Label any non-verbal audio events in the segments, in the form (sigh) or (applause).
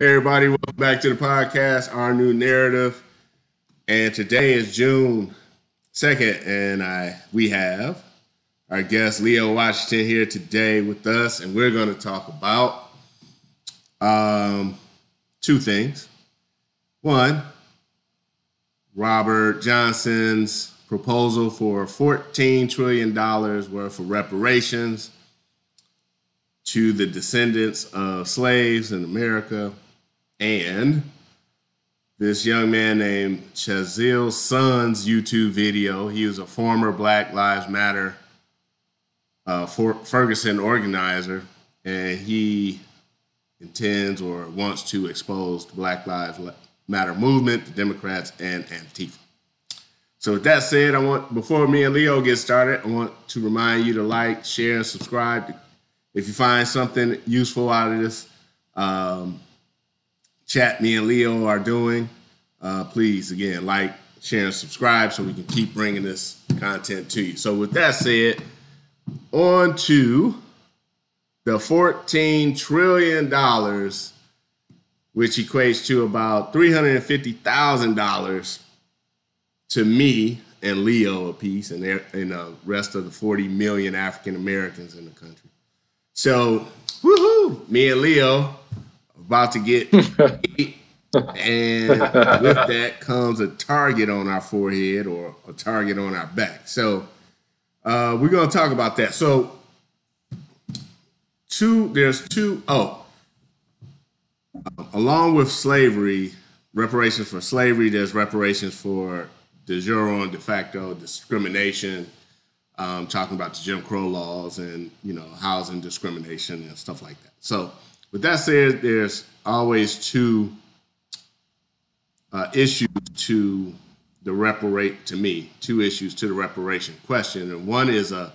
Hey everybody, welcome back to the podcast, Our New Narrative. And today is June 2nd, and I we have our guest Leo Washington here today with us, and we're going to talk about um, two things. One, Robert Johnson's proposal for $14 trillion worth of reparations to the descendants of slaves in America and this young man named Chaziel Sunz's YouTube video. He was a former Black Lives Matter uh, Ferguson organizer, and he intends or wants to expose the Black Lives Matter movement, the Democrats, and Antifa. So with that said, I want before me and Leo get started, I want to remind you to like, share, and subscribe. If you find something useful out of this, um, chat me and Leo are doing, uh, please again like, share, and subscribe so we can keep bringing this content to you. So with that said, on to the $14 trillion, which equates to about $350,000 to me and Leo a piece and, and the rest of the 40 million African Americans in the country. So, woohoo, me and Leo about to get and with that comes a target on our forehead or a target on our back. So uh, we're going to talk about that. So two, there's two. Oh, uh, along with slavery, reparations for slavery, there's reparations for de jure and de facto discrimination. Um, talking about the Jim Crow laws and you know housing discrimination and stuff like that. So with that said, there's always two uh, issues to the reparate to me, two issues to the reparation question. And one is a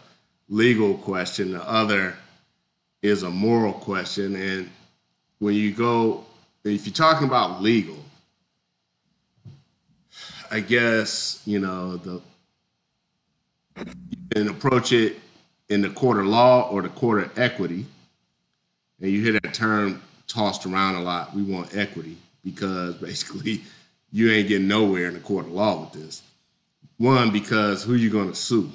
legal question, the other is a moral question. And when you go, if you're talking about legal, I guess, you know, the you can approach it in the court of law or the court of equity and you hear that term tossed around a lot. We want equity because (laughs) basically you ain't getting nowhere in the court of law with this. One, because who you going to sue?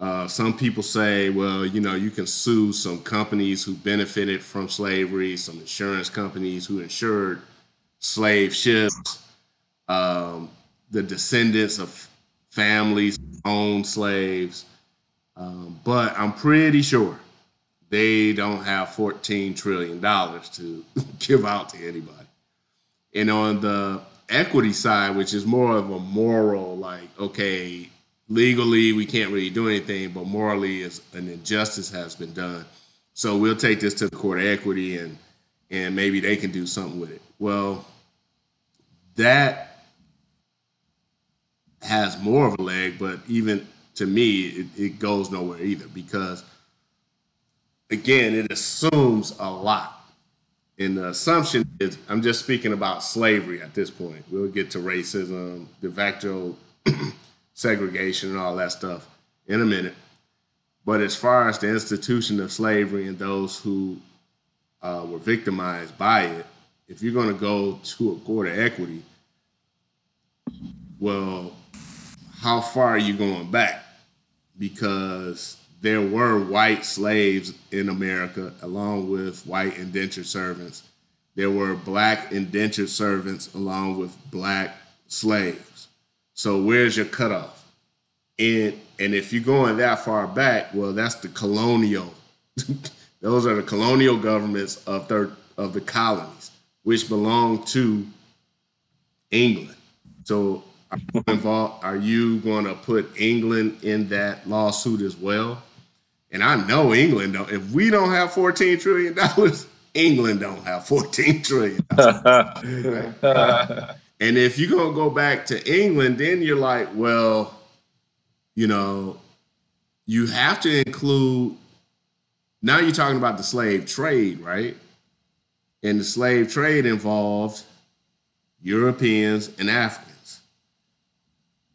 Uh, some people say, well, you know, you can sue some companies who benefited from slavery, some insurance companies who insured slave ships, um, the descendants of families owned slaves. Um, but I'm pretty sure they don't have $14 trillion to (laughs) give out to anybody. And on the equity side, which is more of a moral, like, okay, legally we can't really do anything, but morally an injustice has been done. So we'll take this to the court of equity and and maybe they can do something with it. Well, that has more of a leg, but even to me, it, it goes nowhere either because – again, it assumes a lot. And the assumption is, I'm just speaking about slavery at this point. We'll get to racism, de facto (clears throat) segregation, and all that stuff in a minute. But as far as the institution of slavery and those who uh, were victimized by it, if you're going to go to a court of equity, well, how far are you going back? Because there were white slaves in America, along with white indentured servants. There were black indentured servants, along with black slaves. So where's your cutoff? And and if you're going that far back, well, that's the colonial. (laughs) Those are the colonial governments of third of the colonies, which belong to England. So are you, involved, are you going to put England in that lawsuit as well? And I know England don't. If we don't have fourteen trillion dollars, (laughs) England don't have fourteen trillion. (laughs) and if you're gonna go back to England, then you're like, well, you know, you have to include. Now you're talking about the slave trade, right? And the slave trade involved Europeans and Africans.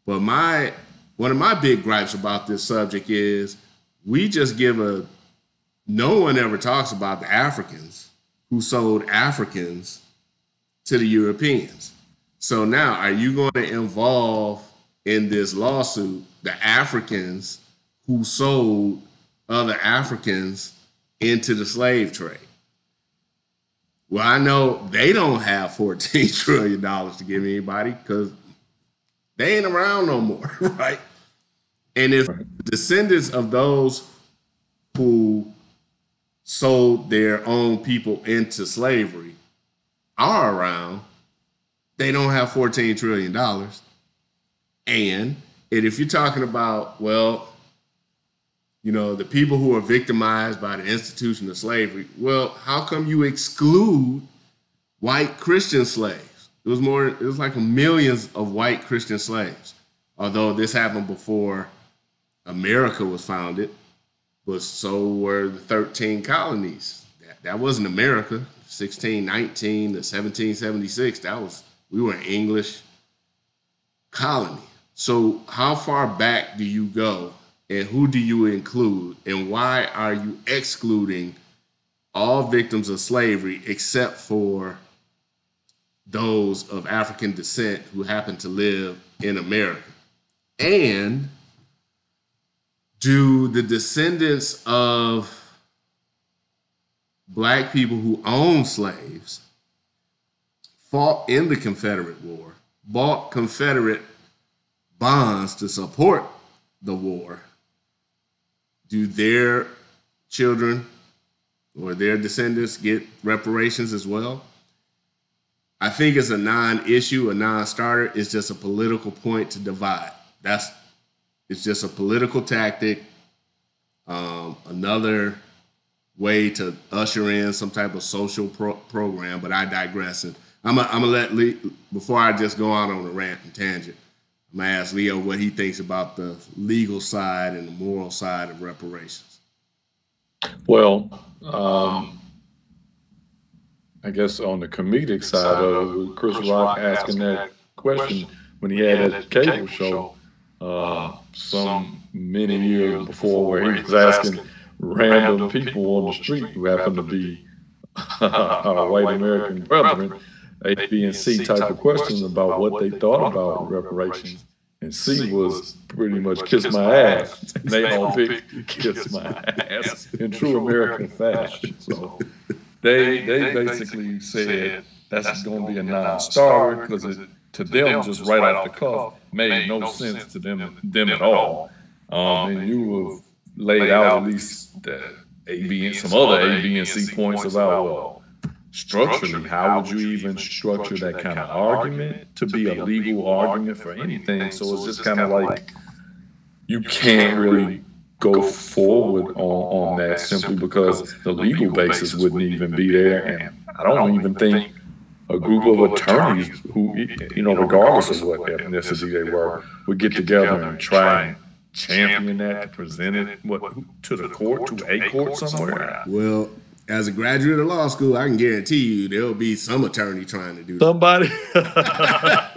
But my one of my big gripes about this subject is we just give a no one ever talks about the Africans who sold Africans to the Europeans. So now, are you going to involve in this lawsuit the Africans who sold other Africans into the slave trade? Well, I know they don't have $14 (laughs) trillion to give anybody because they ain't around no more, (laughs) right? And if descendants of those who sold their own people into slavery are around, they don't have $14 trillion. And, and if you're talking about, well, you know, the people who are victimized by the institution of slavery, well, how come you exclude white Christian slaves? It was more, it was like millions of white Christian slaves. Although this happened before America was founded, but so were the 13 colonies. That, that wasn't America. 1619 to 1776, that was, we were an English colony. So, how far back do you go and who do you include? And why are you excluding all victims of slavery except for those of African descent who happen to live in America? And do the descendants of black people who owned slaves fought in the Confederate War, bought Confederate bonds to support the war, do their children or their descendants get reparations as well? I think it's a non issue, a non starter. It's just a political point to divide. That's it's just a political tactic, um, another way to usher in some type of social pro- program. But I digress. And I'm gonna let Lee, before I just go out on a rant and tangent. I'm gonna ask Leo what he thinks about the legal side and the moral side of reparations. Well, um, I guess on the comedic side of Chris Rock asking that question when he had that cable show uh, some many years before where he was asking random people on the street who happened to be (laughs) our white American brethren A, B, and C type of questions about what they thought about reparations. And C was pretty much kiss my ass. And (laughs) they all picked kiss my ass (laughs) in true American fashion. So they they basically said that's going to be a non-starter because it to them just right off the cuff made no sense to them them at all. Um, and you have laid out at least the A, B, and some other A, B, and C points about well, structurally, how would you even structure that kind of argument to be a legal argument for anything? So it's just kind of like you can't really go forward on, on that simply because the legal basis wouldn't even be there. And I don't even think a group of attorneys who, you know, regardless of what ethnicity they were, would get together and try and champion that present it what, to the court, to a court somewhere. Well, as a graduate of law school, I can guarantee you there'll be some attorney trying to do that. Somebody (laughs)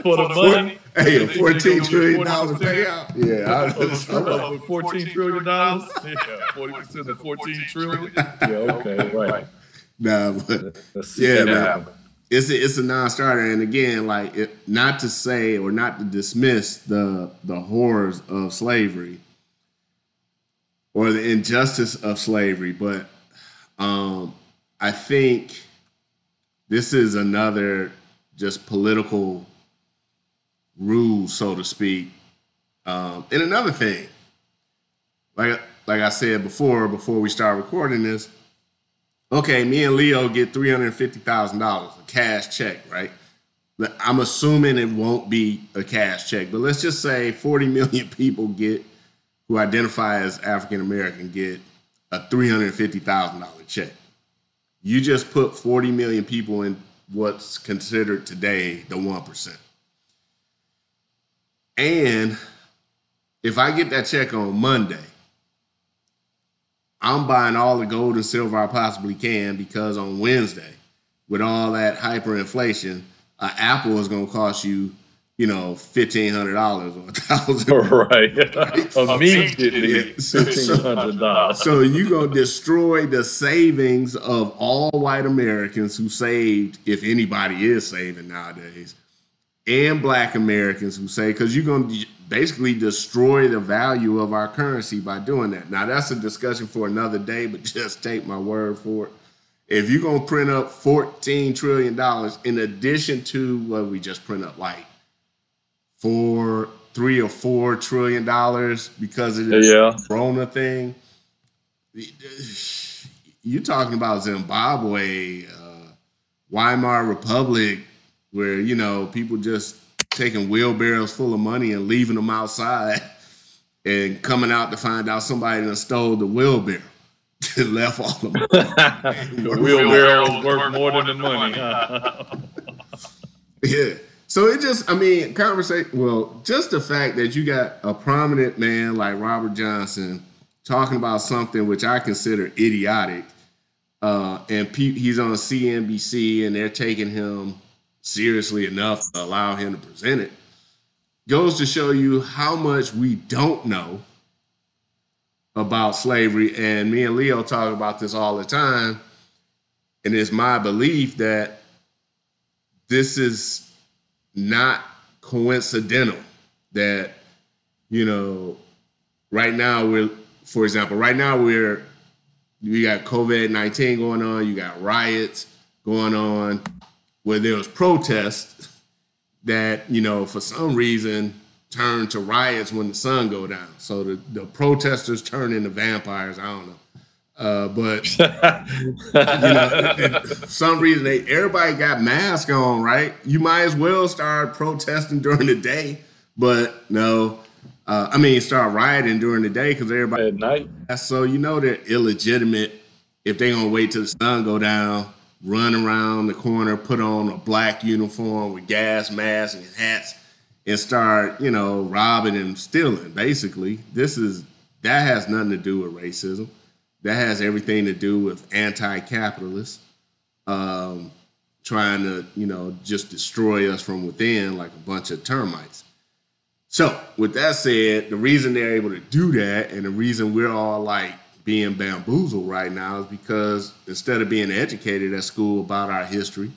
for the money. Hey, a (laughs) fourteen trillion dollar payout. Yeah, I, fourteen trillion dollars. (laughs) Yeah, forty percent of fourteen trillion. Yeah, okay, right. Nah, but yeah, man it's a, it's a non-starter. And again, like it, not to say or not to dismiss the the horrors of slavery or the injustice of slavery, but um, I think this is another just political rule, so to speak. Um, and another thing, like like I said before, before we start recording this, okay, me and Leo get three hundred fifty thousand dollars, a cash check, right? But I'm assuming it won't be a cash check, but let's just say 40 million people get who identify as African American get a $350,000 check. You just put 40 million people in what's considered today the 1%. And if I get that check on Monday I'm buying all the gold and silver I possibly can because on Wednesday, with all that hyperinflation, an apple is going to cost you you know, fifteen hundred dollars or a thousand. (laughs) Right. (laughs) Immediately, fifteen hundred dollars. So you gonna destroy the savings of all white Americans who saved, if anybody is saving nowadays, and black Americans who say, because you're gonna basically destroy the value of our currency by doing that. Now that's a discussion for another day, but (laughs) just take my word for it. If you're gonna print up 14 trillion dollars in addition to what we just print up, like four, three or four trillion dollars because of this Yeah. Corona thing. You're talking about Zimbabwe, uh, Weimar Republic, where you know people just taking wheelbarrows full of money and leaving them outside, (laughs) and coming out to find out somebody done stole the wheelbarrow (laughs) left all the money. (laughs) The wheelbarrow's worth more than the money. Yeah. So it just, I mean, conversation. Well, just the fact that you got a prominent man like Robert Johnson talking about something which I consider idiotic, uh, and pe- he's on CNBC and they're taking him seriously enough to allow him to present it, goes to show you how much we don't know about slavery. And me and Leo talk about this all the time. And it's my belief that this is not coincidental that you know right now we're for example right now we're you got covid-19 going on you got riots going on where there was protests that you know for some reason turned to riots when the sun go down so the, the protesters turn into vampires i don't know uh, but (laughs) you know, for some reason they everybody got masks on, right? You might as well start protesting during the day, but no. Uh, I mean, start rioting during the day because everybody. At night, So you know they're illegitimate if they gonna wait till the sun go down, run around the corner, put on a black uniform with gas masks and hats, and start you know robbing and stealing. Basically, this is that has nothing to do with racism. That has everything to do with anti-capitalist, um, trying to you know just destroy us from within like a bunch of termites. So, with that said, the reason they're able to do that and the reason we're all like being bamboozled right now is because instead of being educated at school about our history,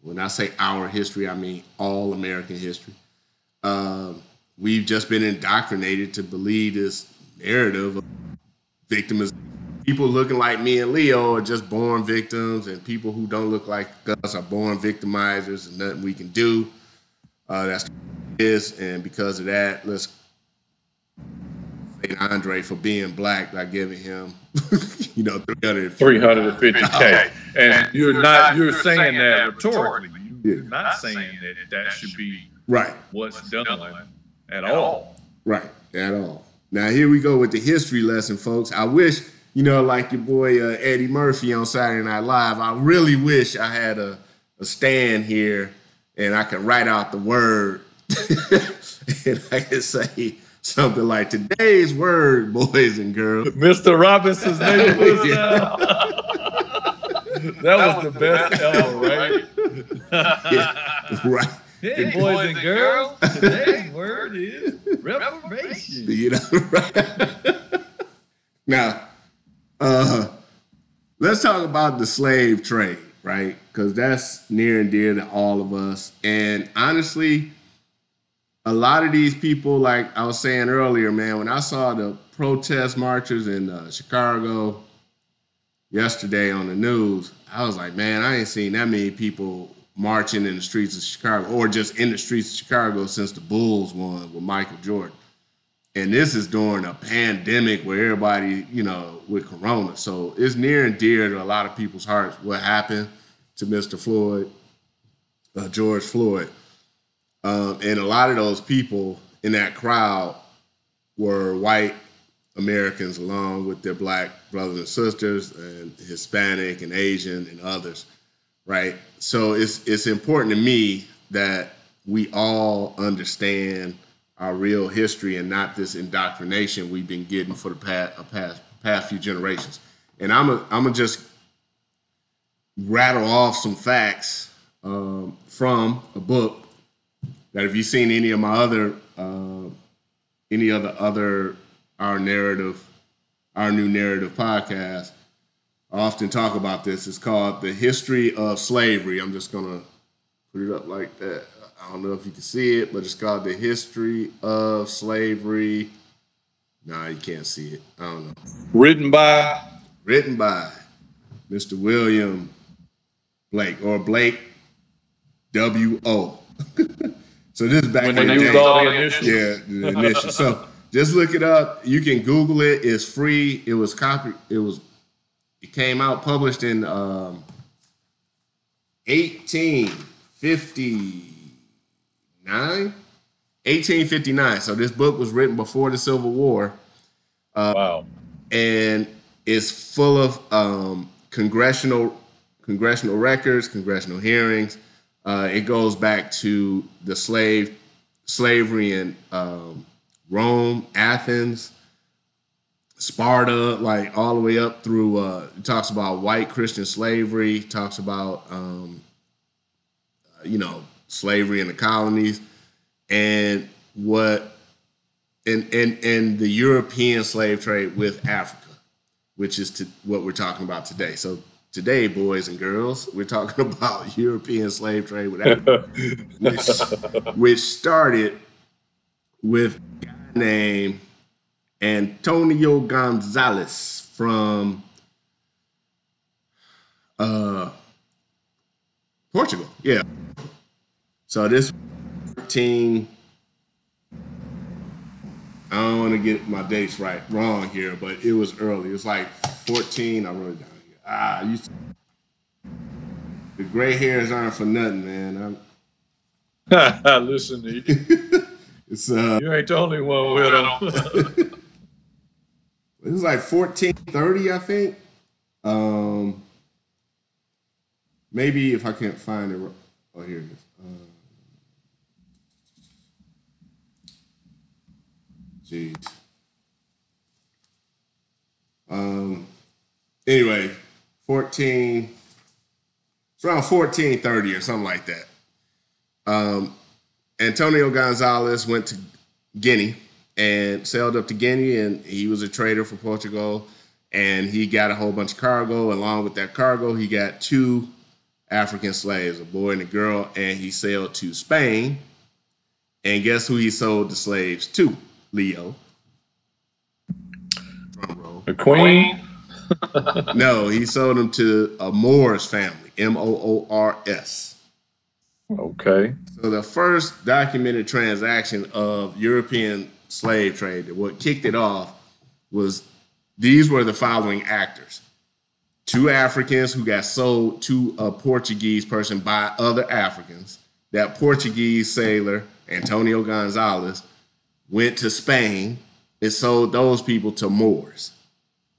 when I say our history, I mean all American history, um, we've just been indoctrinated to believe this narrative of victimization. People looking like me and Leo are just born victims, and people who don't look like us are born victimizers, and nothing we can do. Uh, that's is, and because of that, let's thank Andre for being black by giving him, (laughs) you know, 350. three hundred and fifty K. And you're not, you're saying that rhetorically. You're not saying that that should be Right, what's done at all. right, at all. Now here we go with the history lesson, folks. I wish, you know, like your boy uh, Eddie Murphy on Saturday Night Live. I really wish I had a, a stand here and I could write out the word (laughs) and I could say something like today's word, boys and girls. Mr. Robinson's (laughs) neighborhood now. (laughs) That was the best ever, right? (laughs) Yeah, right. Hey, boys and girls, today's word is reparation. You know, right? now, uh, let's talk about the slave trade, right? Because that's near and dear to all of us. And honestly, a lot of these people, like I was saying earlier, man, when I saw the protest marchers in uh, Chicago yesterday on the news, I was like, man, I ain't seen that many people marching in the streets of Chicago or just in the streets of Chicago since the Bulls won with Michael Jordan. And this is during a pandemic where everybody, you know, with Corona. So it's near and dear to a lot of people's hearts what happened to Mr. Floyd, uh, George Floyd. Um, and a lot of those people in that crowd were white Americans along with their black brothers and sisters and Hispanic and Asian and others, right? So it's it's important to me that we all understand our real history and not this indoctrination we've been getting for the past past past few generations. And I'm a, I'm gonna just rattle off some facts um, from a book that if you've seen any of my other uh, any other other our narrative, our new narrative podcast, I often talk about this. It's called the history of slavery. I'm just gonna put it up like that. I don't know if you can see it, but it's called the history of slavery. Nah, you can't see it. I don't know. Written by Written by Mr. William Blake or Blake W O. (laughs) so this is back when in they the used all the initials. Yeah, the initial. So just look it up. You can Google it. It's free. It was copied. It was. It came out published in um, 1859. 1859. So this book was written before the Civil War Wow. and is full of um, congressional congressional records, congressional hearings. Uh, it goes back to the slave slavery in um, Rome, Athens, Sparta, like all the way up through. Uh, it talks about white Christian slavery. Talks about um, you know slavery in the colonies and what and and and the European slave trade with Africa, which is to what we're talking about today. So today, boys and girls, we're talking (laughs) about European slave trade with (laughs) Africa, which, which started with a guy named Antonio Gonzalez from uh, Portugal. Yeah. So this 13 I don't want to get my dates right wrong here, but it was early. It's like 14. I wrote it down. Ah, I used to, the gray hairs aren't for nothing, man. I'm, (laughs) Listen, to you. (laughs) it's uh, you ain't the only one with them. (laughs) it was like 1430, I think. Um, maybe if I can't find it. Oh, here it is. Uh, Jeez. Um. Anyway, fourteen. It's around fourteen thirty or something like that. Um, Antonio Gonzalez went to Guinea and sailed up to Guinea, and he was a trader for Portugal. And he got a whole bunch of cargo. Along with that cargo, he got two African slaves, a boy and a girl, and he sailed to Spain. And guess who he sold the slaves to? Leo. Drum roll. The Queen. No, he sold them to a Moors family, M O O R S. Okay. So the first documented transaction of European slave trade, what kicked it off was these were the following actors. Two Africans who got sold to a Portuguese person by other Africans. That Portuguese sailor, Antonio Gonzalez, went to Spain and sold those people to Moors,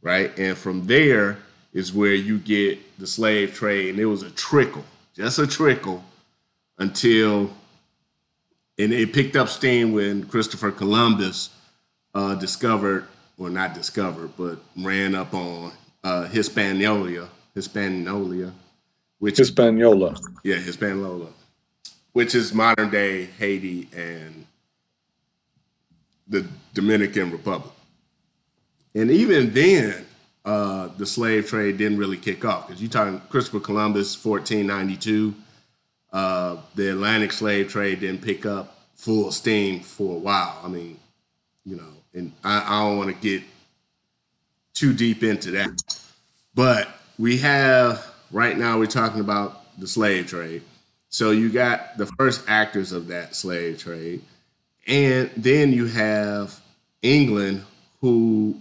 right? And from there is where you get the slave trade. And it was a trickle, just a trickle, until and it picked up steam when Christopher Columbus uh, discovered, or not discovered, but ran up on uh, Hispaniola, Hispaniola, which is Hispaniola. yeah, Hispaniola, which is modern day Haiti and the Dominican Republic. And even then, uh, the slave trade didn't really kick off because you're talking Christopher Columbus, 1492. Uh, the Atlantic slave trade didn't pick up full steam for a while. I mean, you know, and I, I don't want to get too deep into that. But we have right now we're talking about the slave trade. So you got the first actors of that slave trade, and then you have England who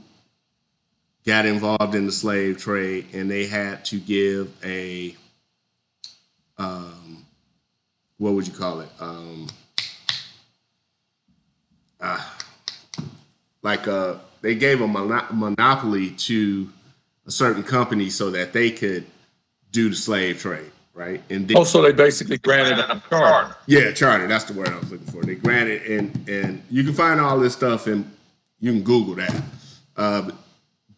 got involved in the slave trade, and they had to give a um, what would you call it? Um, ah, like uh, they gave a mono- monopoly to a certain company so that they could do the slave trade, right? And then, Oh, so they basically granted a charter. yeah, charter. That's the word I was looking for. They granted, and and you can find all this stuff, and you can Google that. Uh,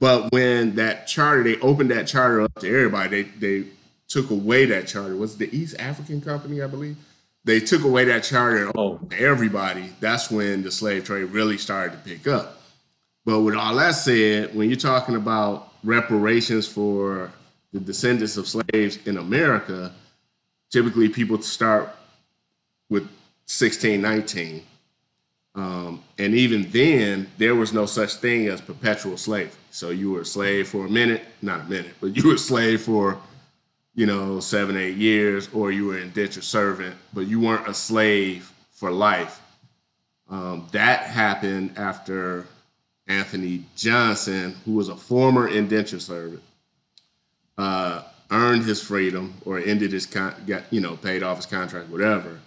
but when that charter, they opened that charter up to everybody. They they took away that charter. Was it the East African Company, I believe? they took away that charter Oh. to everybody, that's when the slave trade really started to pick up. But with all that said, when you're talking about reparations for the descendants of slaves in America, typically people start with 1619. Um, and even then, there was no such thing as perpetual slavery. So you were a slave for a minute, not a minute, but you were a slave for, you know, seven, eight years, or you were an indentured servant, but you weren't a slave for life. Um, that happened after Anthony Johnson, who was a former indentured servant, uh, earned his freedom or ended his con- got you know paid off his contract, whatever.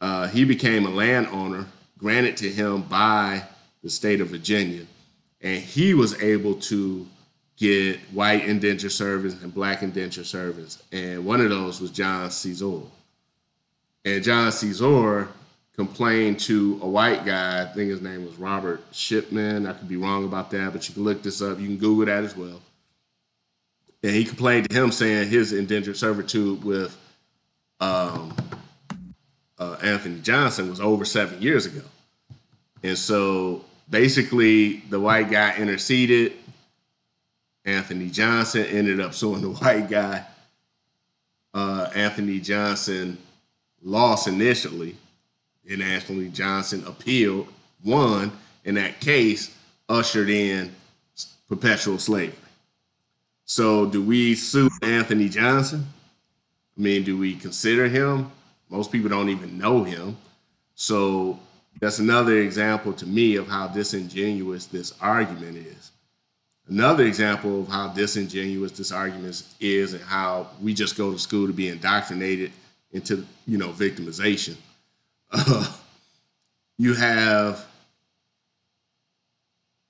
Uh, he became a landowner granted to him by the state of Virginia, and he was able to get white indentured servants and black indentured servants, and one of those was John Caesar. And John Caesar complained to a white guy, I think his name was Robert Shipman. I could be wrong about that, but you can look this up. You can Google that as well. And he complained to him saying his indentured servitude with um, uh, Anthony Johnson was over seven years ago. And so basically, the white guy interceded. Anthony Johnson ended up suing the white guy. Uh, Anthony Johnson lost initially, and Anthony Johnson appealed, won, and that case ushered in perpetual slavery. So, do we sue Anthony Johnson? I mean, do we consider him? Most people don't even know him. So, that's another example to me of how disingenuous this argument is. Another example of how disingenuous this argument is and how we just go to school to be indoctrinated into, you know, victimization. Uh, (laughs) you have,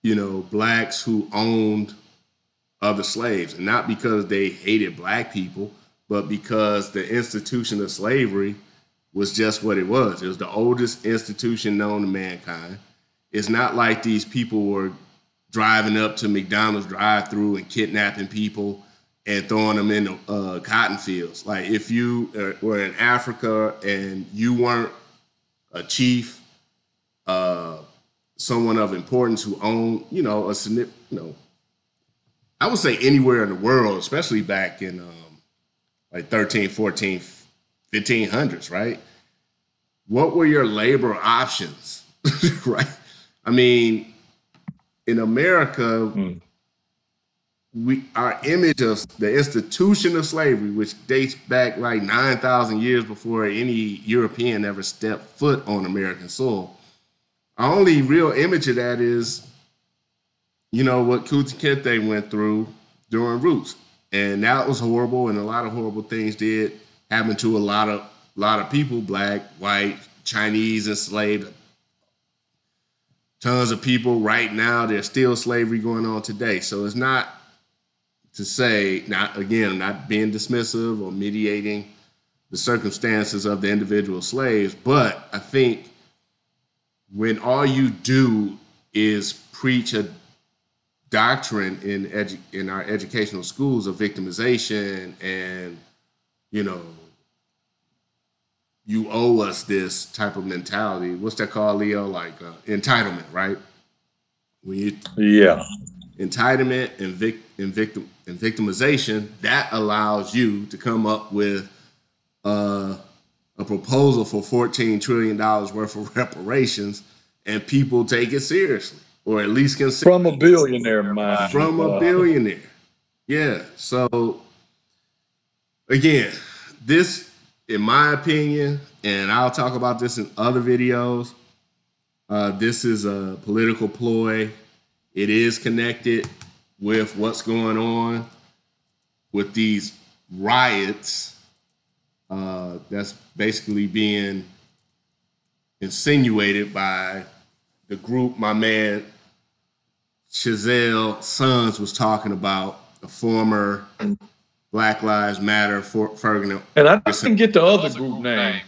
you know, blacks who owned other slaves, and not because they hated black people, but because the institution of slavery was just what it was. It was the oldest institution known to mankind. It's not like these people were driving up to McDonald's drive-through and kidnapping people and throwing them in the uh, cotton fields. Like if you uh, were in Africa and you weren't a chief, uh, someone of importance who owned, you know, a significant, you know, I would say anywhere in the world, especially back in um, like 13, 14, 1500s, right? What were your labor options, (laughs) right? I mean, in America, Hmm. we our image of the institution of slavery, which dates back like 9,000 years before any European ever stepped foot on American soil. Our only real image of that is, you know, what Kunta Kinte went through during Roots. And that was horrible, and a lot of horrible things did happen to a lot of lot of people, black, white, Chinese, enslaved, tons of people right now there's still slavery going on today. So it's not to say not again not being dismissive or mediating the circumstances of the individual slaves but i think when all you do is preach a doctrine in edu- in our educational schools of victimization and you know you owe us this type of mentality. What's that called, Leo? Like uh, entitlement, right? When you Yeah. entitlement and, vic- and victim and victimization, that allows you to come up with uh, a proposal for fourteen trillion dollars worth of (laughs) reparations, and people take it seriously, or at least consider From a billionaire mind. from a Uh, billionaire. Yeah. So again, this, in my opinion, and I'll talk about this in other videos. Uh, this is a political ploy. It is connected with what's going on with these riots. Uh, that's basically being insinuated by the group my man Chaziel Sunz was talking about, a former Black Lives Matter for Ferguson And I didn't get the other group name.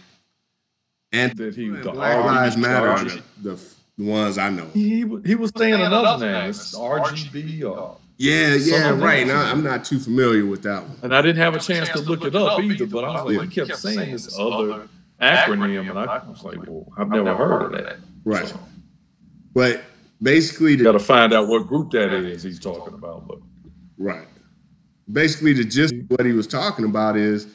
and That he- the Black RG Lives Matter are RG. the, the, the ones I know. He, he, he was saying another name. It's RGB or Yeah, yeah, Some of them. right. Now I'm not too familiar with that one. And I didn't have a chance to look it up either, but I was like, he kept saying this other acronym, and I was like, well, I've never heard of that. Right. So, but basically, you got to find out what group that is he's talking about. But right. Basically, the gist of what he was talking about is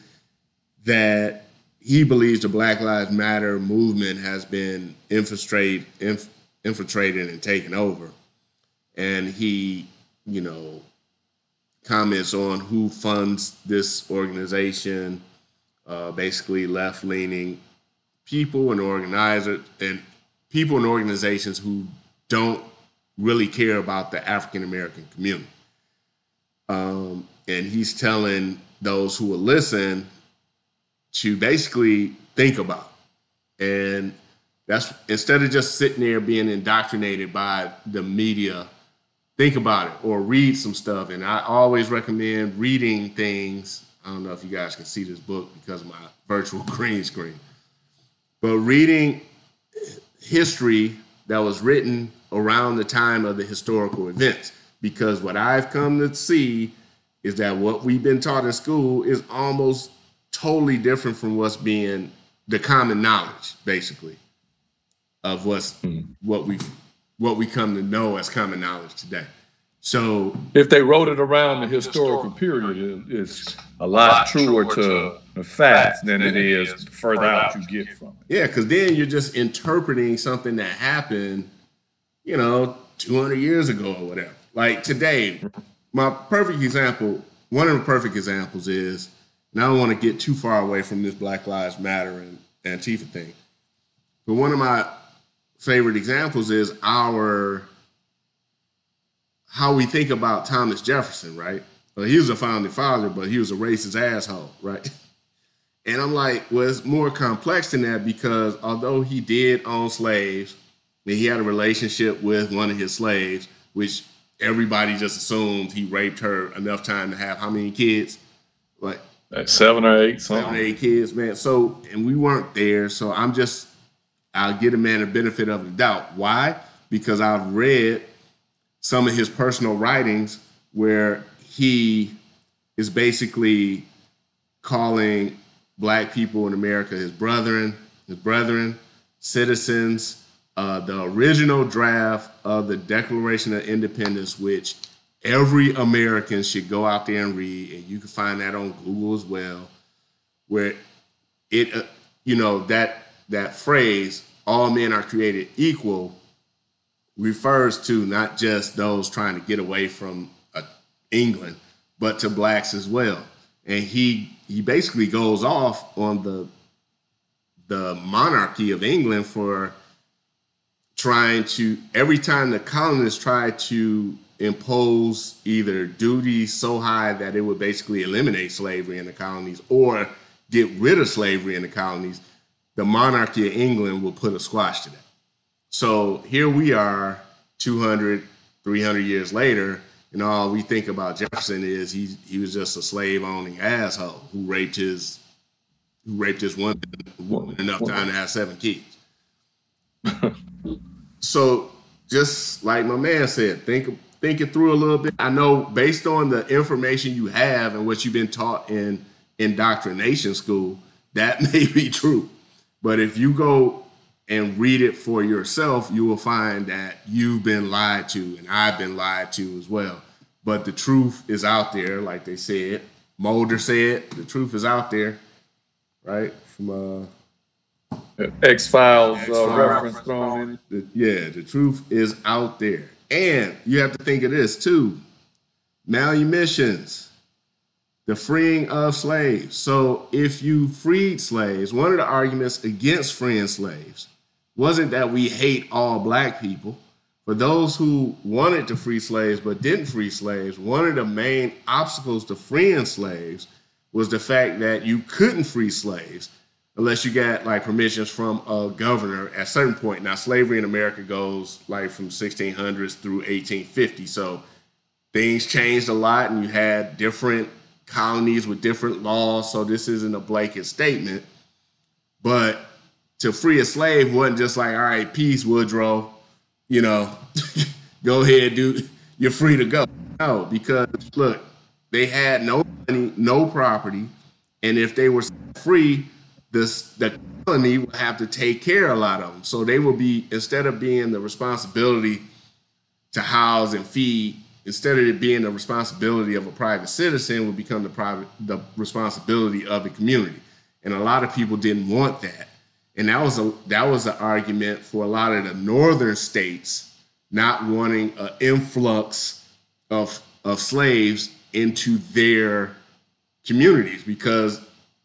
that he believes the Black Lives Matter movement has been infiltrated, inf- infiltrated and taken over, and he, you know, comments on who funds this organization, uh, basically left leaning people and organizers and people and organizations who don't really care about the African American community. Um, and he's telling those who will listen to basically think about. And that's instead of just sitting there being indoctrinated by the media think about it or read some stuff. And I always recommend reading things. I don't know if you guys can see this book because of my (laughs) virtual green screen, but reading history that was written around the time of the historical events. Because what I've come to see is that what we've been taught in school is almost totally different from what's being the common knowledge, basically, of what's mm. what we what we come to know as common knowledge today. So if they wrote it around the historical period, it's a lot truer to the facts than it is the further out you get from it. Yeah, because then you're just interpreting something that happened, you know, 200 years ago or whatever. Like today, my perfect example, one of the perfect examples is, and I don't want to get too far away from this Black Lives Matter and Antifa thing, but one of my favorite examples is our how we think about Thomas Jefferson, right? Well, he was a founding father, but he was a racist asshole, right? (laughs) And I'm like, well, it's more complex than that because although he did own slaves, and he had a relationship with one of his slaves, which everybody just assumed he raped her enough time to have how many kids? Like, like seven or eight, seven or eight kids, man. So, and we weren't there. So I'm just, I'll give a man a benefit of the doubt. Why? Because I've read some of his personal writings where he is basically calling black people in America his brethren, his brethren, citizens. Uh, the original draft of the Declaration of Independence, which every American should go out there and read, and you can find that on Google as well, where it, uh, you know, that that phrase, "all men are created equal," refers to not just those trying to get away from uh, England, but to blacks as well. And he he basically goes off on the the monarchy of England for trying to every time the colonists tried to impose either duties so high that it would basically eliminate slavery in the colonies or get rid of slavery in the colonies, the monarchy of England will put a squash to that. So here we are 200, 300 years later, and all we think about Jefferson is he he was just a slave owning asshole who raped his who raped his woman, woman enough time to have seven kids. (laughs) so just like my man said, think think it through a little bit. I know based on the information you have and what you've been taught in indoctrination school, that (laughs) may be true. But if you go and read it for yourself, you will find that you've been lied to and I've been lied to as well. But the truth is out there, like they said. Mulder said, the truth is out there, right? From uh, X Files uh, reference thrown in. yeah, the truth is out there. And you have to think of this too manumissions, the freeing of slaves. So if you freed slaves, one of the arguments against freeing slaves wasn't that we hate all black people. For those who wanted to free slaves but didn't free slaves, one of the main obstacles to freeing slaves was the fact that you couldn't free slaves unless you got like permissions from a governor at a certain point. Now, slavery in America goes like from 1600s through 1850. So things changed a lot and you had different colonies with different laws. So this isn't a blanket statement. But to free a slave wasn't just like, all right, peace, Woodrow, you know, (laughs) go ahead, dude, you're free to go. No, because look, they had no money, no property, and if they were free, this the colony will have to take care of a lot of them. So they will be instead of being the responsibility to house and feed, instead of it being the responsibility of a private citizen, will become the private the responsibility of the community. And a lot of people didn't want that. And that was a that was an argument for a lot of the northern states not wanting an influx of of slaves into their communities because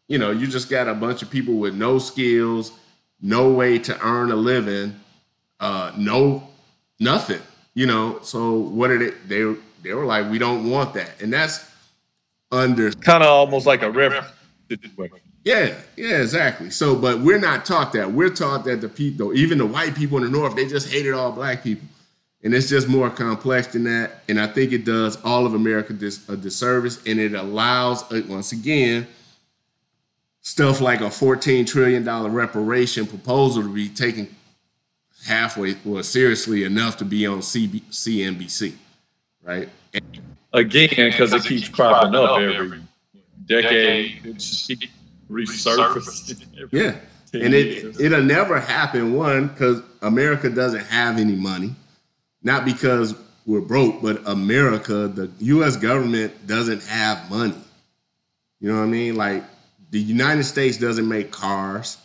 you know you just got a bunch of people with no skills, no way to earn a living, uh, no nothing. You know, so what did it? They they were like, we don't want that, and that's under kind of almost like a reference. Yeah, yeah, exactly. So, but we're not taught that. We're taught that the people, even the white people in the North, they just hated all black people. And it's just more complex than that. And I think it does all of America dis- a disservice. And it allows, uh, once again, stuff like a $14 trillion reparation proposal to be taken halfway, well, seriously enough to be on CB- CNBC, right? And Again, because it keeps cropping up every decade resurface. Yeah. And it it'll never happen. One, because America doesn't have any money, not because we're broke, but America, the U.S. government doesn't have money. You know what I mean? Like the United States doesn't make cars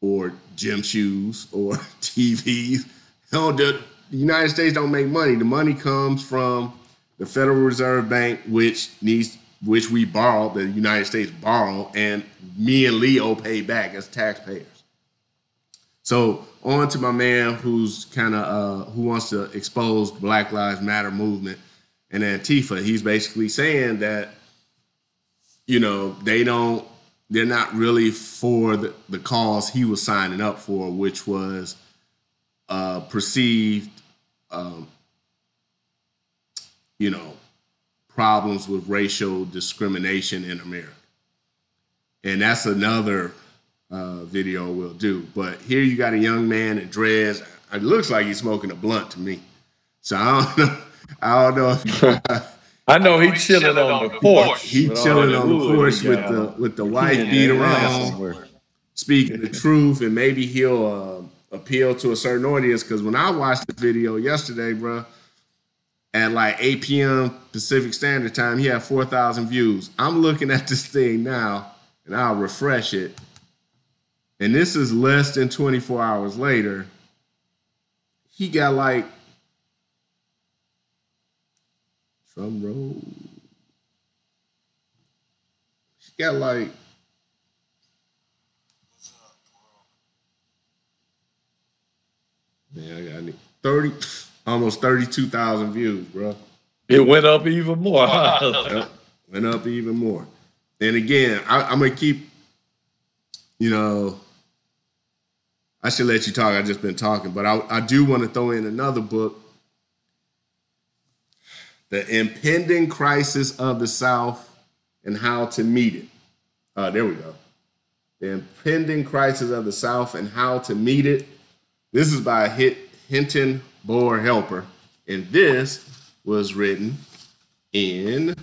or gym shoes or (laughs) TVs. No, the, United States don't make money. The money comes from the Federal Reserve Bank, which needs which we borrowed, the United States borrowed, and me and Leo pay back as taxpayers. So on to my man who's kind of uh, who wants to expose Black Lives Matter movement and Antifa. He's basically saying that you know they don't they're not really for the, the cause he was signing up for, which was uh, perceived, um, you know, problems with racial discrimination in America. And that's another uh, video we'll do. But here you got a young man in dreads. It looks like he's smoking a blunt to me. So I don't (laughs) know. I don't know if (laughs) I know he's chilling on the porch. he chilling on the porch with the with the wife beat around, speaking the (laughs) truth, and maybe he'll uh, appeal to a certain audience. Because when I watched the video yesterday, bro, at like 8 p.m. Pacific Standard Time, he had 4,000 views. I'm looking at this thing now, and I'll refresh it. And this is less than 24 hours later. He got like drum roll. She got like man, I got 30 almost 32,000 views, bro. It went up even more. Yep, (laughs) went up even more. And again, I, I'm gonna keep, you know, I should let you talk. I've just been talking, but I, I do want to throw in another book, The Impending Crisis of the South and How to Meet It. Uh, there we go. The Impending Crisis of the South and How to Meet It. This is by Hinton Rowan Helper. And this was written in, I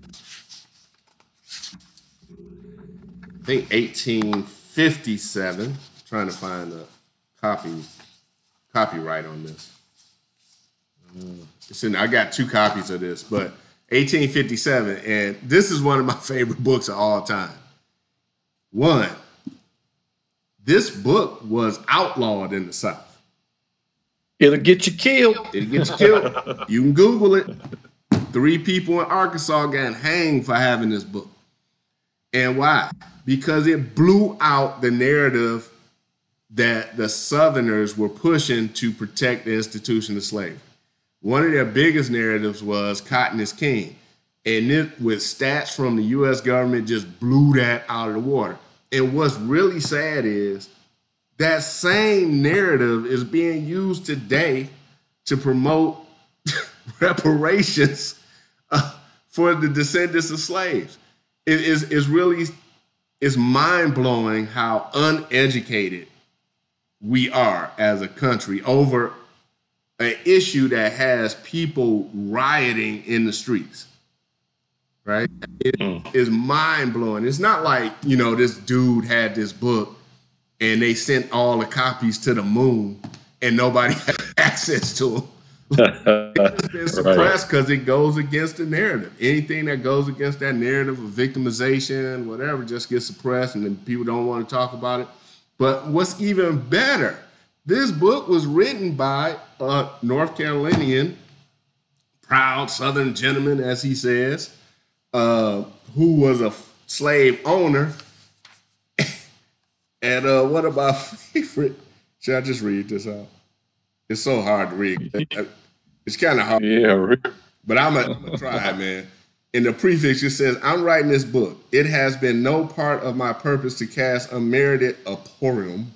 think, 1857. trying to find the copy, copyright on this. Uh, it's in, I got two copies of this, but 1857. And this is one of my (laughs) favorite books of all time. One, this book was outlawed in the South. It'll get you killed. It gets killed. (laughs) you can Google it. Three people in Arkansas got hanged for having this book. And why? Because it blew out the narrative that the Southerners were pushing to protect the institution of slavery. One of their biggest narratives was cotton is king. And it, with stats from the US government, just blew that out of the water. And what's really sad is that same narrative is being used today to promote (laughs) reparations uh, for the descendants of slaves. It is it's really it's mind blowing how uneducated we are as a country over an issue that has people rioting in the streets. Right? It hmm. is mind blowing. It's not like, you know, this dude had this book and they sent all the copies to the moon, and nobody (laughs) had access to them. (laughs) it's been suppressed because right. it goes against the narrative. Anything that goes against that narrative of victimization, whatever, just gets suppressed, and then people don't want to talk about it. But what's even better, this book was written by a North Carolinian, proud Southern gentleman, as he says, uh, who was a slave owner. (laughs) and uh, one of my (laughs) favorite, should I just read this out? It's so hard to read. (laughs) It's kind of hard. Yeah, but I'm gonna try, man. In the prefix, it says, "I'm writing this book. It has been no part of my purpose to cast unmerited opprobrium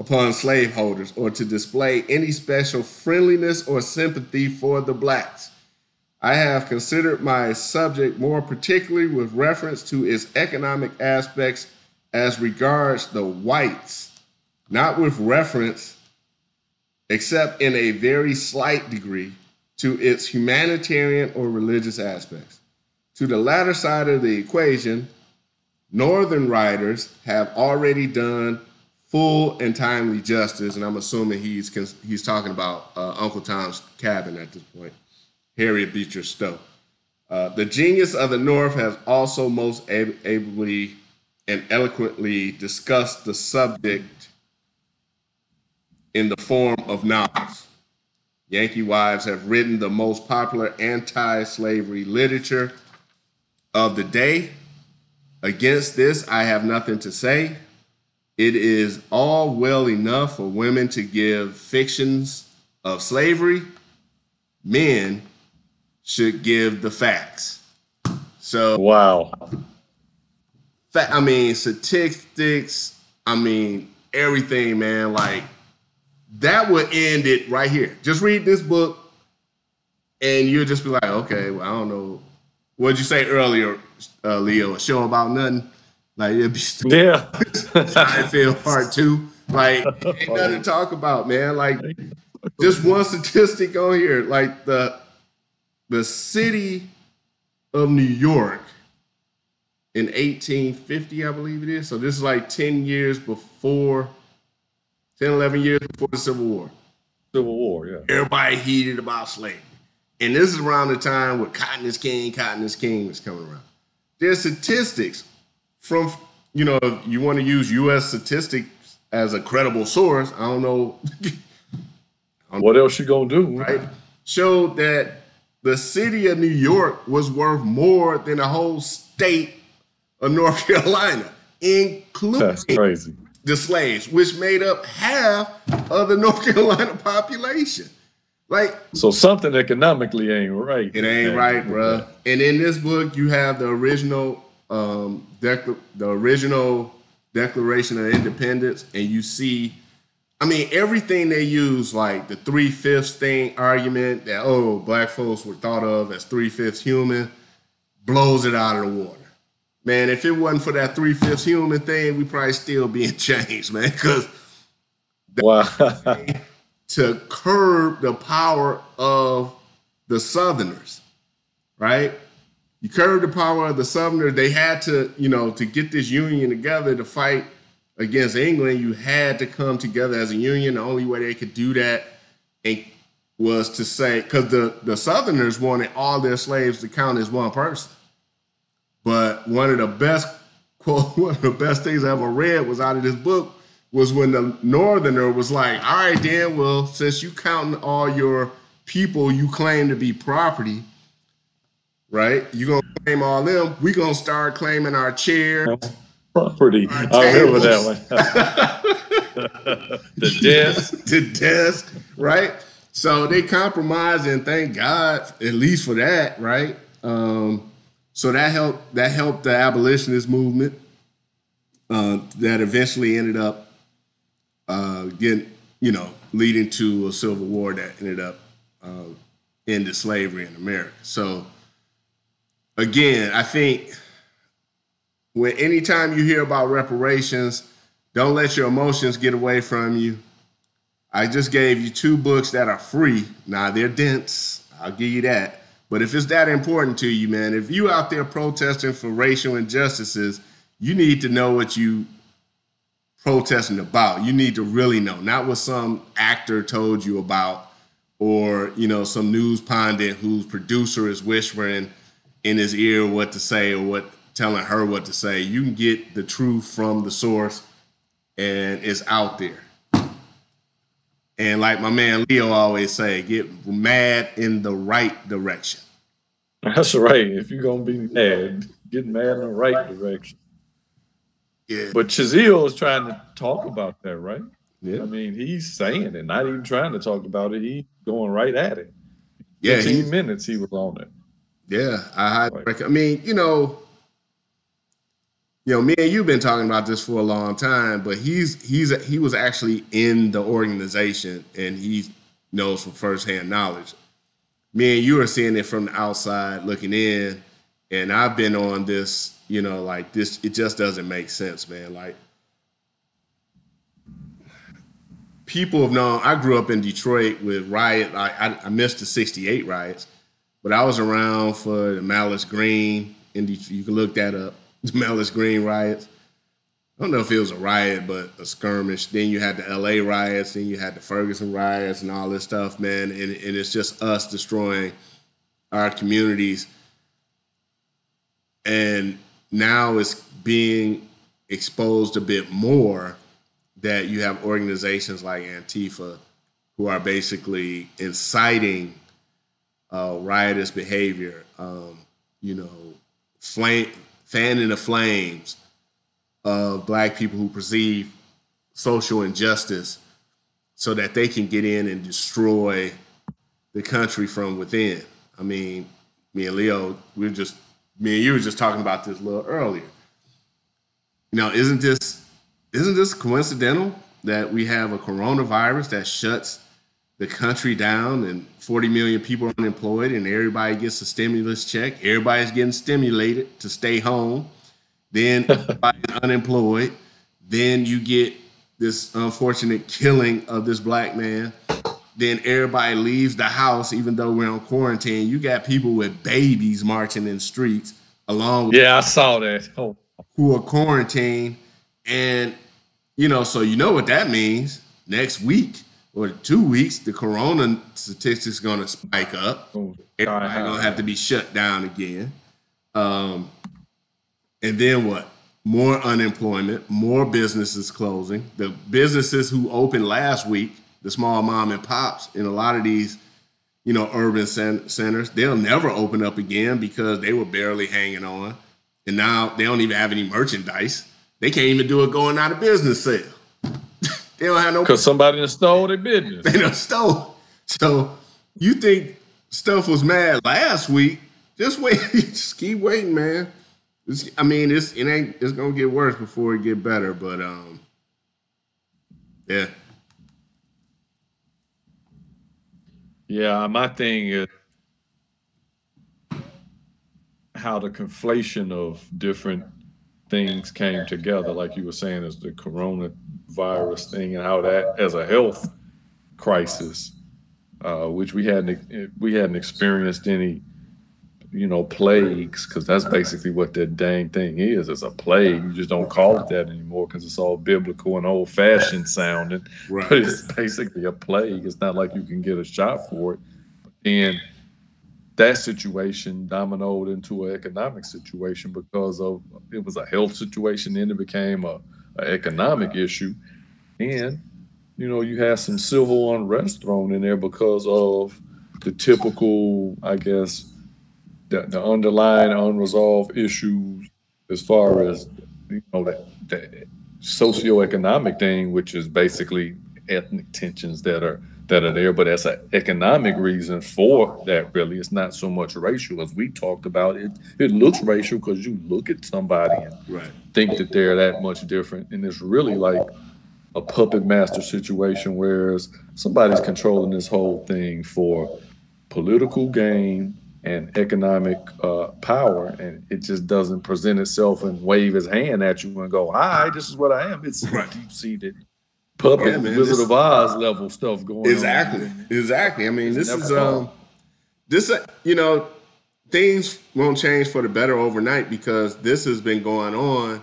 upon slaveholders or to display any special friendliness or sympathy for the blacks. I have considered my subject more particularly with reference to its economic aspects as regards the whites, not with reference except in a very slight degree, to its humanitarian or religious aspects. To the latter side of the equation, Northern writers have already done full and timely justice, and I'm assuming he's he's talking about uh, Uncle Tom's Cabin at this point, Harriet Beecher Stowe. Uh, the genius of the North has also most ab- ably and eloquently discussed the subject in the form of novels. Yankee Wives have written the most popular anti slavery literature of the day. Against this, I have nothing to say. It is all well enough for women to give fictions of slavery. Men should give the facts. So, wow. I mean, statistics, I mean, everything, man. Like, that would end it right here. Just read this book, and you'll just be like, okay, well, I don't know. What'd you say earlier, uh, Leo? A show about nothing? Like it'd be yeah. (laughs) Seinfeld part two. Like (laughs) ain't nothing to talk about, man. Like (laughs) just one statistic on here. Like the the city of New York in 1850, I believe it is. So this is like 10 years before 10, 11 years before the Civil War. Civil War, yeah. Everybody heated about slavery. And this is around the time where Cotton is King, Cotton is King was coming around. There's statistics from, you know, you want to use U.S. statistics as a credible source, I don't know. (laughs) what else you gonna do? Right? Showed that the city of New York was worth more than the whole state of North (laughs) Carolina, including the slaves, which made up half of the (laughs) North Carolina population. Like so, something economically ain't right. It ain't right, bro. And in this book, you have the original, um, the original Declaration of Independence, and you see, I mean, everything they use, like the three fifths thing argument that oh, black folks were thought of as three fifths human, blows it out of the water man, if it wasn't for that three fifths human thing, we probably still be in chains, man. Because wow. (laughs) to curb the power of the Southerners, right? You curb the power of the Southerners. They had to, you know, to get this union together to fight against England. You had to come together as a union. The only way they could do that was to say, because the the Southerners wanted all their slaves to count as one person. But one of the best (laughs) quote, one of the best things I ever read was out of this book was when the northerner was like, "All right, Dan, well, since you counting all your people you claim to be property, right? You gonna claim all them? We gonna start claiming our chairs." Property. I remember that one. (laughs) the desk. (laughs) the desk, right? So they compromised, and thank God, at least for that, right? Um, so that helped that helped the abolitionist movement uh, that eventually ended up uh, getting, you know, leading to a civil war that ended up uh, ended slavery in America. So again, I think when anytime you hear about reparations, don't let your emotions get away from you. I just gave you two books that are free. Now they're dense. I'll give you that. But if it's that important to you, man, if you out there protesting for racial injustices, you need to know what you protesting about. You need to really know, not what some actor told you about or, you know, some news pundit whose producer is whispering in his ear what to say or what telling her what to say. You can get the truth from the source and it's out there. And like my man Leo always say, get mad in the right direction. That's right. If you're gonna be mad, get mad in the right direction. Yeah. But Chaziel is trying to talk about that, right? Yeah. I mean, he's saying it, not even trying to talk about it. He going right at it. Yeah. 15 he's- minutes he was on it. Yeah, I highly Right. recommend. I mean, you know, you know, me and you've been talking about this for a long time, but he's he's he was actually in the organization and he knows from firsthand knowledge. Me and you are seeing it from the outside looking in, and I've been on this, you know, like this. It just doesn't make sense, man. Like people have known. I grew up in Detroit with riot. I I, I missed the '68 riots. But I was around for the Malice Green. Detroit. You can look that up. (laughs) The Malice Green riots. I don't know if it was a riot, but a skirmish. Then you had the LA riots. Then you had the Ferguson riots and all this stuff, man. And, and it's just us destroying our communities. And now it's being exposed a bit more that you have organizations like Antifa who are basically inciting uh, riotous behavior, um, you know, flame, fanning the flames of black people who perceive social injustice so that they can get in and destroy the country from within. I mean, me and Leo, we are just, me and you were just talking about this a little earlier. You know, isn't this, isn't this coincidental that we have a coronavirus that shuts the country down and 40 million people are unemployed and everybody gets a stimulus check. Everybody's getting stimulated to stay home. Then (laughs) everybody's unemployed. Then you get this unfortunate killing of this black man. Then everybody leaves the house, even though we're on quarantine. You got people with babies marching in the streets along with Yeah, I saw that. Oh, who are quarantined. And, you know, so you know what that means. Next week or two weeks, the corona statistics going to spike up. oh, Everybody going to have to be shut down again. Um, and then what? More unemployment, more businesses closing. The businesses who opened last week, the small mom and pops in a lot of these, you know, urban centers, they'll never open up again because they were barely hanging on. And now they don't even have any merchandise. They can't even do a going out of business sale. They don't have no because somebody done stole their business. they done stole. So you think stuff was mad last week? Just wait. (laughs) Just keep waiting, man. It's, I mean, it's it ain't. It's gonna get worse before it get better. But um, yeah, Yeah, my thing is how the conflation of different things came together, like you were saying, is the coronavirus thing, and how that, as a health crisis, uh, which we hadn't we hadn't experienced any, you know, plagues, because that's basically what that dang thing is. It's a plague. You just don't call it that anymore because it's all biblical and old fashioned sounding. Right. But it's basically a plague. It's not like you can get a shot for it. And that situation dominoed into an economic situation because of it was a health situation, then it became a, a economic issue. And you know, you had some civil unrest thrown in there because of the typical, I guess, the, the underlying unresolved issues as far as you know that, that socioeconomic thing, which is basically ethnic tensions that are that are there, but that's an economic reason for that. Really, it's not so much racial as we talked about. It it looks racial because you look at somebody and right. think that they're that much different, and it's really like a puppet master situation, where somebody's controlling this whole thing for political gain and economic uh, power, and it just doesn't present itself and wave his hand at you and go, "Hi, this is what I am." It's Right. deep seated puppet Yeah, man, Wizard of Oz level stuff going Exactly. on. Exactly. Exactly. I mean, this never is gone. um, this uh, you know, things won't change for the better overnight because this has been going on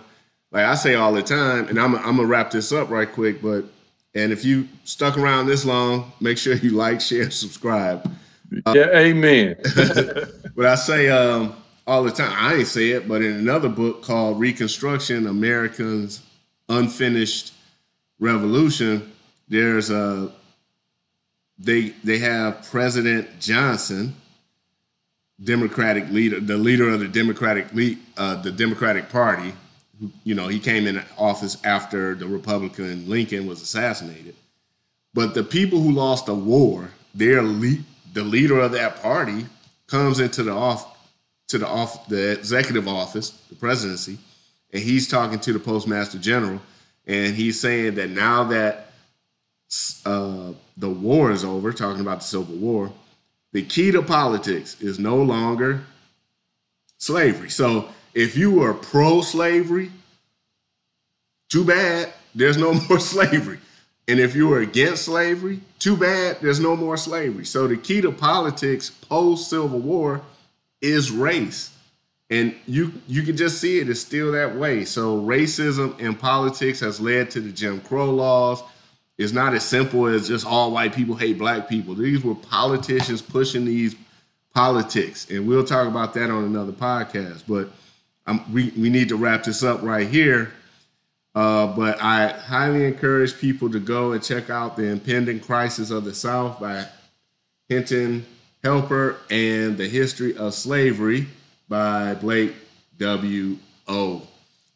like I say all the time, and I'm I'm gonna wrap this up right quick. But and if you stuck around this long, make sure you like, share, subscribe. Yeah, amen. (laughs) But I say um, all the time, I ain't say it, but in another book called Reconstruction: Americans Unfinished Revolution, there's a they they have President Johnson, Democratic leader, the leader of the Democratic lead, uh, the Democratic Party. You know, he came in office after the Republican Lincoln was assassinated. But the people who lost the war, their le- the leader of that party comes into the off to the off the executive office, the presidency, and he's talking to the postmaster general, and he's saying that now that uh, the war is over, talking about the Civil War, the key to politics is no longer slavery. So if you were pro-slavery, too bad, there's no (laughs) more slavery. And if you were against slavery, too bad, there's no more slavery. So the key to politics post Civil War is race. And you you can just see it is still that way. So racism in politics has led to the Jim Crow laws. It's not as simple as just all white people hate black people. These were politicians pushing these politics, and we'll talk about that on another podcast. But um, we we need to wrap this up right here. Uh, but I highly encourage people to go and check out the impending crisis of the South by Hinton Helper and the history of slavery by Blake W. O.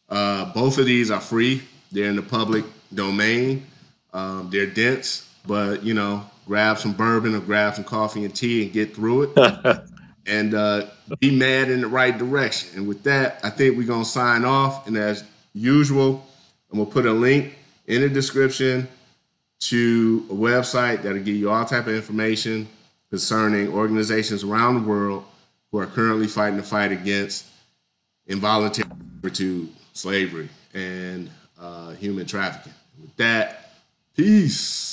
Uh, both of these are free. They're in the public domain. Um, they're dense, but you know, grab some bourbon or grab some coffee and tea and get through it. (laughs) and uh, be mad in the right direction. And with that, I think we're gonna sign off. And as usual, I'm gonna put a link in the description to a website that'll give you all type of information concerning organizations around the world who are currently fighting the fight against involuntary servitude, slavery, and uh, human trafficking. With that, peace.